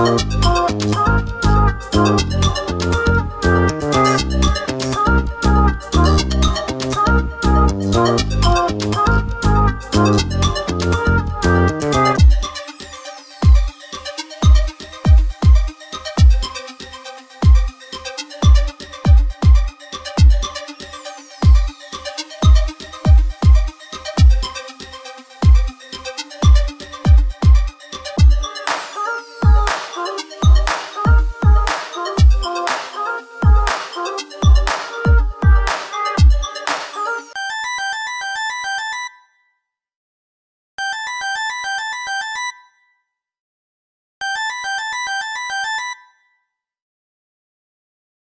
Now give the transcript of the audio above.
Thank